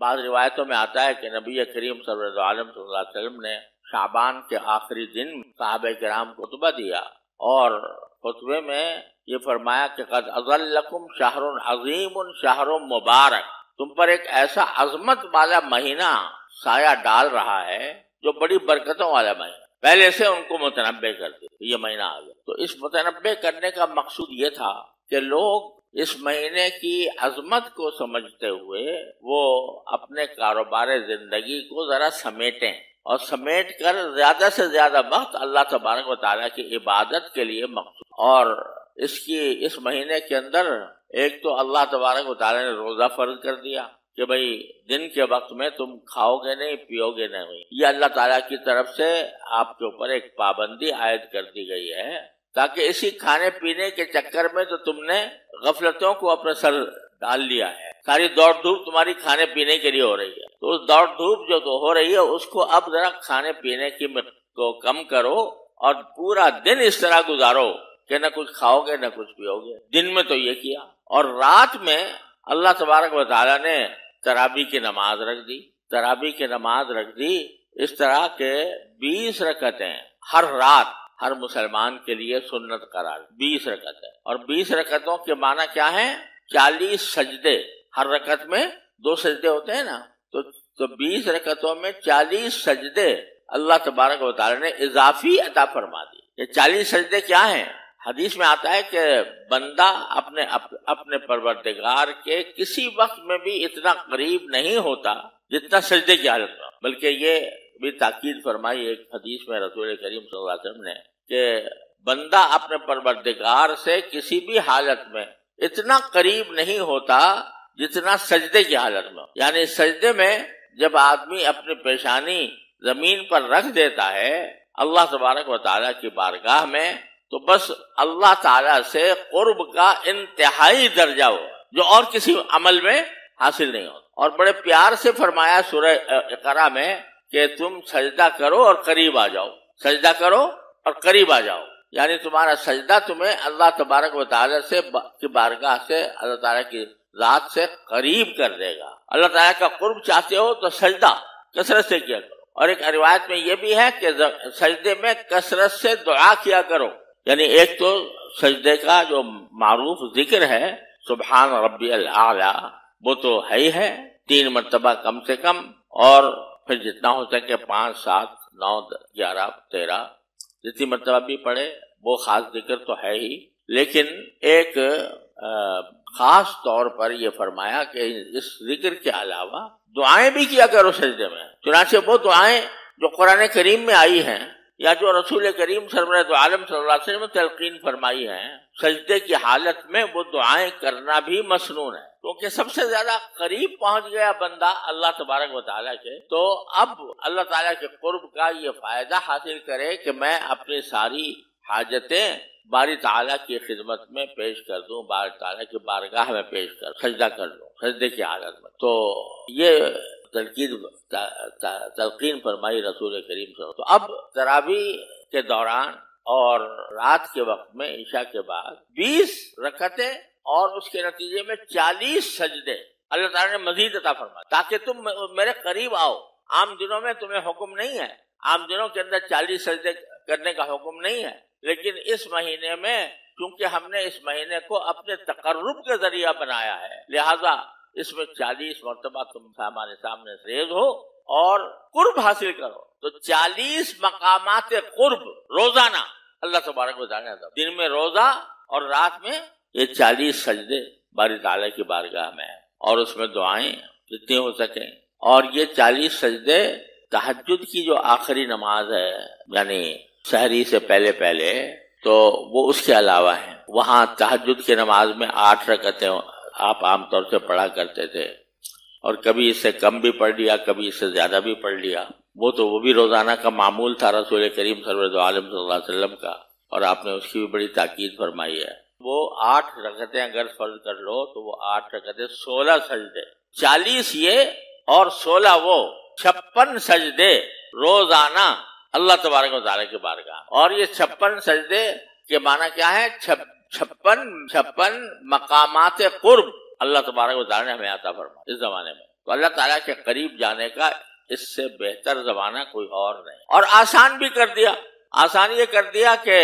बाद रिवायतों में आता है कि नबी करीम आलम वसल्लम ने शाबान के आखिरी दिन साहब कराम को खुतबा दिया और खुतबे में ये फरमाया कि कद अजल्लकुम शाहरुन अजीम शाहरुन मुबारक। तुम पर एक ऐसा अजमत वाला महीना साया डाल रहा है जो बड़ी बरकतों वाला महीना पहले से उनको मुतनबे कर दिया ये महीना आ गया। तो इस मुतनबे करने का मकसूद ये था कि लोग इस महीने की अजमत को समझते हुए वो अपने कारोबार ज़िंदगी को जरा समेटें और समेट कर ज़्यादा से ज़्यादा वक्त अल्लाह तबारक वाली की इबादत के लिए मकसूद और इसकी, इस महीने के अंदर एक तो अल्लाह तबारक वाली ने रोजा फ़र्ज़ कर दिया कि भाई दिन के वक्त में तुम खाओगे नहीं, पियोगे नहीं। ये अल्लाह ताला की तरफ़ से आपके ऊपर एक पाबंदी आयद कर दी गई है ताकि इसी खाने पीने के चक्कर में तो तुमने गफलतों को अपने सर डाल लिया है। सारी दौड़ धूप तुम्हारी खाने पीने के लिए हो रही है। तो उस दौड़ धूप जो तो हो रही है, उसको अब जरा खाने पीने की को कम करो और पूरा दिन इस तरह गुजारो कि न कुछ खाओगे, न कुछ पियोगे। दिन में तो ये किया। और रात में अल्लाह तबारक वाली ने तराबी की नमाज़ रख दी। तराबी की नमाज़ रख दी इस तरह के बीस रकतें हर रात हर मुसलमान के लिए सुन्नत करार बीस रकत। है और बीस रकतों के माना क्या है? चालीस सजदे। हर रकत में दो सजदे होते हैं ना? तो तो बीस रकतों में चालीस सजदे अल्लाह तबारक वाली ने इजाफी अदा फरमा दी। ये चालीस सजदे क्या हैं? हदीस में आता है कि बंदा अपने अप, अपने परवरदिगार के किसी वक्त में भी इतना करीब नहीं होता जितना सजदे की हालत में बल्कि ये भी ताकीद फरमाई एक हदीस में रसूल करीम वसल्लम ने कि बंदा अपने परवरदिगार से किसी भी हालत में इतना करीब नहीं होता जितना सजदे की हालत में यानी सजदे में जब आदमी अपनी पेशानी ज़मीन पर रख देता है, अल्लाह तबारक वाली की बारगाह में तो बस अल्लाह ताला से कुर्ब का इंतहाई दर्जा हो, जो और किसी अमल में हासिल नहीं होता। और बड़े प्यार से फरमाया सूर्य में कि तुम सजदा करो और करीब आ जाओ। सजदा करो और करीब आ जाओ। यानी तुम्हारा सजदा तुम्हें अल्लाह तबारक वाली से, की बारगाह से, अल्लाह ताला की रात से करीब कर देगा। अल्लाह ताला का कुर्ब चाहते हो तो सजदा, कसरत से किया करो। और एक रिवायत में यह भी है कि सजदे में कसरत से दुआ किया करो। यानी एक तो सजदे का जो मारूफ ज़िक्र है सुबहान रबी आला, वो तो है ही है, तीन मरतबा कम से कम, और फिर जितना हो सके पाँच, सात, नौ ग्यारह, तेरह, जितनी मरतबा भी पढ़े, वो खास ज़िक्र तो है ही। लेकिन एक खास तौर पर यह फरमाया कि इस ज़िक्र के अलावा दुआएँ भी किया करो सजदे में। चुनाचे वो दुआएँ जो कुरान करीम में आई हैं या जो रसूल करीम सरवर आलम वसल्लम तलकीन फरमाई है, सजदे की हालत में वो दुआएँ करना भी मसनून है। क्योंकि सबसे ज़्यादा करीब पहुँच गया बंदा अल्लाह तबारक वाली के। तो अब अल्लाह ताला के कुर्ब का ये फ़ायदा हासिल करे कि मैं अपनी सारी हाजतें बारी ताला की खिदमत में पेश कर दूँ, बारी ताला की बारगाह में पेश कर, सजदा कर दूँ, सजदे की हालत में। तो ये तलकीन तलकीन फरमाई रसूल करीम से तो अब तरावी के दौरान और रात के वक्त में ईशा के बाद 20 रकते और उसके नतीजे में 40 सजदे। अल्लाह ताला ने मजीद अता फरमा ताकि तुम मेरे करीब आओ। आम दिनों में तुम्हें हुक्म नहीं है। आम दिनों के अंदर 40 सजदे करने का हुक्म नहीं है। लेकिन इस महीने में क्योंकि हमने इस महीने को अपने तकर्रुब के ज़रिया बनाया है, लिहाजा इसमें चालीस मरतबा तुम हमारे सामने रेज हो और कुर्ब हासिल करो। तो चालीस मकाम कुर्ब, रोज़ाना। अल्लाह तबारक बताने दिन में रोजा और रात में ये चालीस सजदे बारी ताला की बारगाह में और उसमें दुआएँ जितनी हो सके। और ये चालीस सजदे तहजद की जो आखिरी नमाज़ है, यानी शहरी से पहले पहले तो वो उसके अलावा है। वहाँ तहजद की नमाज़ में आठ रकतें आप आमतौर से पढ़ा करते थे। और कभी इससे कम भी पढ़ लिया, कभी इससे ज़्यादा भी पढ़ लिया। वो तो वो भी रोज़ाना का मामूल था रसूल करीम सरवर आलम वसल्लम का। और आपने उसकी भी बड़ी ताकीद फरमाई है। वो आठ रकतें अगर फ़र्ज़ कर लो तो वो आठ रकते सोलह सजदे। चालीस ये और सोलह वो। छप्पन सजदे रोज़ाना अल्लाह तबारक के बारगाह। और ये छप्पन सजदे के माना क्या है? छप छप्पन छप्पन मकामात कुर्ब। अल्लाह तबारक ने हमें आता फरमा इस जमाने में। तो अल्लाह ताला के करीब जाने का इससे बेहतर जमाना कोई और नहीं। और आसान भी कर दिया। आसान ये कर दिया कि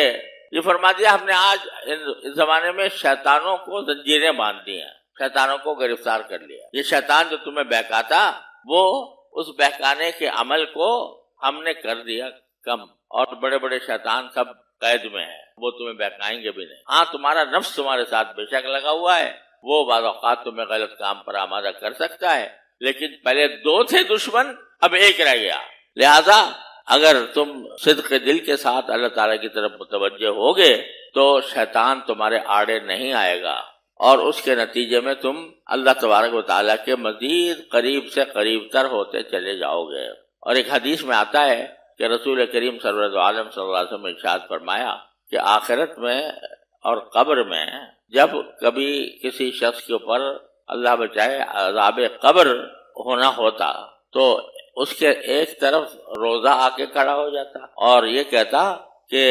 ये फरमा दिया, हमने आज इस जमाने में शैतानों को जंजीरें बाँध दी हैं। शैतानों को गिरफ़्तार कर लिया। ये शैतान जो तुम्हें बहकाता, वो उस बहकाने के अमल को हमने कर दिया कम। और बड़े बड़े शैतान सब कैद में है, वो तुम्हें बहकाएँगे भी नहीं। हाँ तुम्हारा नफ्स तुम्हारे साथ बेशक लगा हुआ है। वो बाद तुम्हें गलत काम पर आमादा कर सकता है। लेकिन पहले दो थे दुश्मन, अब एक रह गया। लिहाजा, अगर तुम सिद्ध के दिल के साथ अल्लाह ताला की तरफ़ मुतवजह होगे तो शैतान तुम्हारे आड़े नहीं आएगा। और उसके नतीजे में तुम अल्लाह तबारक वाली के मजीद करीब से करीब तर होते चले जाओगे। और एक हदीस में आता है कि रसूल करीम सरवत आलम सल्लल्लाहु इरशाद फरमाया कि आखिरत में और कब्र में जब कभी किसी शख्स के ऊपर अल्लाह बचाए, अजाब कब्र होना होता तो उसके एक तरफ़ रोजा आके खड़ा हो जाता और ये कहता कि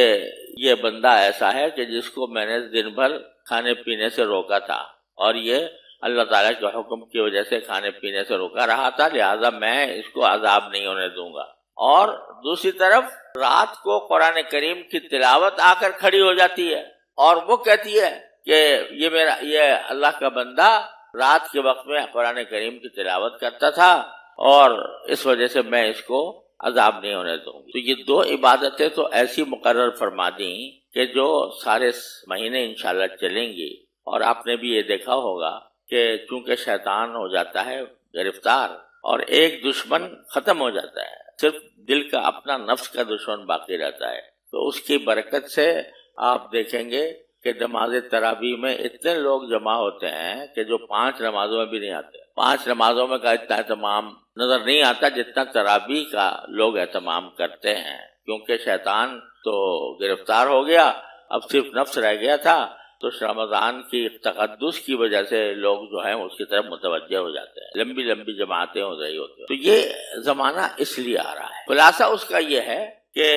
ये बंदा ऐसा है कि जिसको मैंने दिन भर खाने पीने से रोका था और ये अल्लाह ताला के हुक्म की वजह से खाने पीने से रोका रहा था, लिहाजा मैं इसको अजाब नहीं होने दूँगा। और दूसरी तरफ़ रात को कुरान करीम की तिलावत आकर खड़ी हो जाती है। और वो कहती है कि ये मेरा, ये अल्लाह का बंदा रात के वक्त में कुरान करीम की तिलावत करता था और इस वजह से मैं इसको अजाब नहीं होने दूँगी। तो ये दो इबादतें तो ऐसी मुकर फरमा दी कि जो सारे महीने इंशाल्लाह चलेंगी। और आपने भी ये देखा होगा कि चूँकि शैतान हो जाता है, गिरफ़्तार, और एक दुश्मन खत्म हो जाता है। सिर्फ़ दिल का अपना नफ्स का दुश्मन बाकी रहता है तो उसकी बरकत से आप देखेंगे कि नमाज़ तराबी में इतने लोग जमा होते हैं कि जो पाँच नमाजों में भी नहीं आते। पाँच नमाजों में का इतना एहतमाम नज़र नहीं आता जितना तराबी का लोग एहतमाम करते हैं, क्योंकि शैतान तो गिरफ़्तार हो गया, अब सिर्फ़ नफ्स रह गया था तो रमज़ान की तकदस की वजह से लोग जो है उसकी तरफ़ मुतवजह हो जाते हैं। लंबी लंबी जमातें हो रही होती हैं। तो ये जमाना इसलिए आ रहा है। खुलासा उसका ये है कि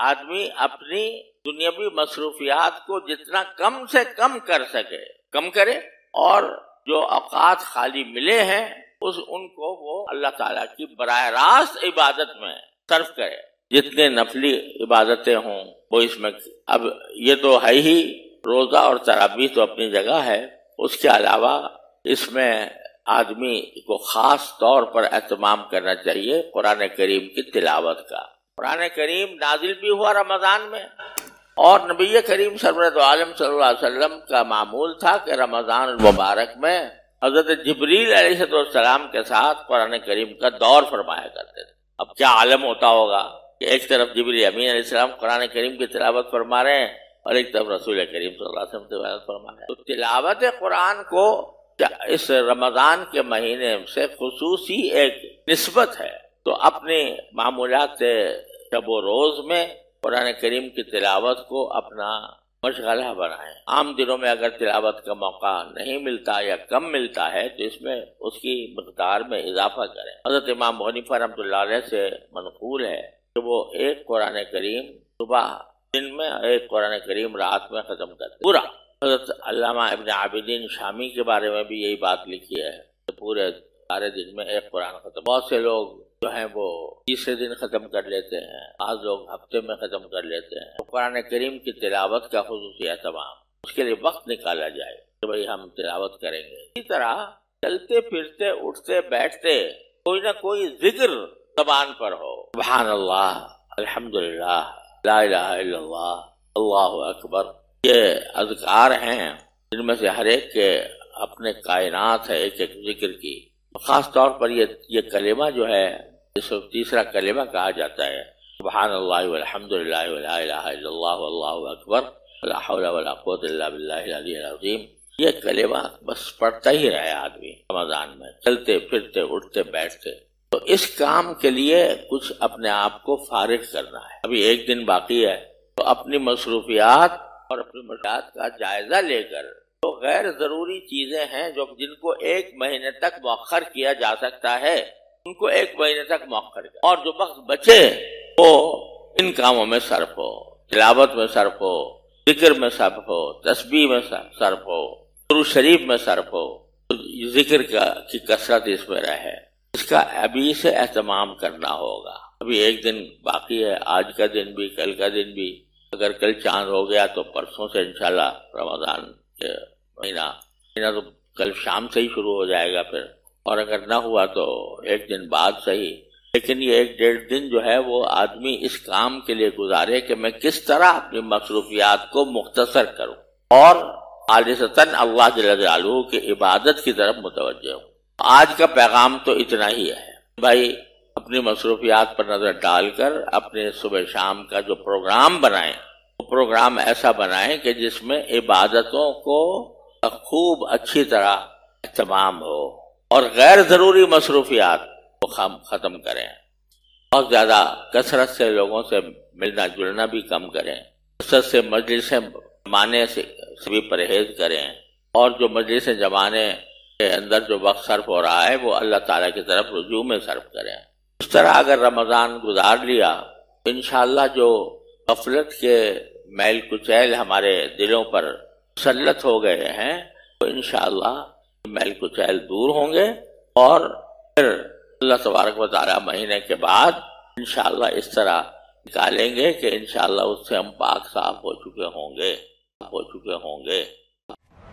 आदमी अपनी दुनियावी मसरूफियात को जितना कम से कम कर सके, कम करे और जो अवकात खाली मिले हैं, उस उनको वो अल्लाह ताला की बरह रास्त इबादत में सर्व करे। जितने नफली इबादतें हों, वो इसमें अब ये तो है ही रोजा और तराबी तो अपनी जगह है। उसके अलावा इसमें आदमी को खास तौर पर एहतमाम करना चाहिए कुरान करीम की तिलावत का। कुरान करीम नाजिल भी हुआ रमज़ान में। और नबी करीम सरबरत आलम वसल्लम का मामूल था कि रमज़ान मुबारक में हज़रत जबरील सलाम के साथ कुरान करीम का दौर फरमाया करते थे। अब क्या आलम होता होगा कि एक तरफ़ जबरी अमीन सलाम कुरान करीम की तिलावत फरमा रहे हैं और एक तरफ़ रसूल करीम तिलावत फरमा रहे हैं तो तिलावत कुरान को इस रमज़ान के महीने से खसूसी एक नस्बत है? तो अपने मामूलत शब रोज़ में कुरान करीम की तिलावत को अपना मशगला बनाए। आम दिनों में अगर तिलावत का मौका नहीं मिलता या कम मिलता है तो इसमें उसकी मकदार में इजाफा करें। हज़रत इमाम मुनीफा रमत से मनकूल है कि तो वो एक कुरान करीम सुबह दिन में एक कुरान करीम रात में ख़त्म करते पूरा। हज़रत अल्लामा इबन आबिदीन शामी के बारे में भी यही बात लिखी है तो पूरे सारे दिन में एक कुरान खत्म। बहुत से लोग जो है वो तीसरे दिन ख़त्म कर लेते हैं। आज लोग हफ़्ते में ख़त्म कर लेते हैं। तो कुरान करीम की तिलावत का खसूस तमाम, उसके लिए वक्त निकाला जाए तो भाई हम तिलावत करेंगे। इसी तरह चलते फिरते, उठते बैठते कोई ना कोई ज़िक्र जबान पर हो। सुबहान अल्लाह, अल्हम्दुलिल्लाह। अल्लाह अकबर। ये अजकार हैं, जिनमें से हर एक के अपने कायनात है, एक एक ज़िक्र की। खास तौर पर ये ये कलेमा जो है जिसको तीसरा कलेमा कहा जाता है। सुबहान अकबर ये कलेमा बस पढ़ता ही रहे आदमी, रमज़ान में। चलते, फिरते, उठते, बैठते। तो इस काम के लिए कुछ अपने आप को फारिग करना है। अभी एक दिन बाकी है तो अपनी मसरूफियात और अपनी मशात का जायजा लेकर तो गैर ज़रूरी चीज़ें हैं जो जिनको एक महीने तक मौखर किया जा सकता है, उनको एक महीने तक मौखर किया और जो वक्त बचे, वो इन कामों में सर्फ हो, तिलावत में सर्फ हो, ज़िक्र में सर्फ हो तस्बी में सर्फ हो गुरु शरीफ में सर्फ हो तो ज़िक्र का की कसरत इसमें रहे। इसका अभी से एहतमाम करना होगा। अभी एक दिन बाकी है, आज का दिन भी, कल का दिन भी। अगर कल चाँद हो गया तो परसों से इंशाल्लाह रमज़ान के महीना। महीना तो कल शाम से ही शुरू हो जाएगा फिर। और अगर ना हुआ तो एक दिन बाद सही लेकिन ये एक डेढ़ दिन जो है वो आदमी इस काम के लिए गुजारे कि मैं किस तरह अपनी मसरूफियात को मुख्तसर करूँ। और आलिसतन अल्लाह जलू की इबादत की तरफ़ मुतवजह हूँ। आज का पैगाम तो इतना ही है। भाई, अपनी मसरूफियात पर नज़र डालकर, अपने सुबह शाम का जो प्रोग्राम बनाए, वो प्रोग्राम ऐसा बनाए कि जिसमें इबादतों को खूब अच्छी तरह तमाम हो और गैर ज़रूरी मसरूफियात को खत्म करें। बहुत ज़्यादा कसरत से लोगों से मिलना जुलना भी कम करें। कसरत से मजलिस माने से भी परहेज करें और जो मजलिस जमाने के अंदर जो वक्त सर्फ हो रहा है, वो अल्लाह ताला की तरफ़ रुजू में सर्फ करें। इस तरह अगर रमज़ान गुजार लिया तो इन जो गफलत के मैल कुचैल हमारे दिलों पर सल्लत हो गए हैं तो इन मैल कुचैल दूर होंगे और फिर अल्लाह तबारक वाली महीने के बाद इन इस तरह निकालेंगे कि इन उससे हम पाक साफ़ हो चुके होंगे, हो चुके होंगे।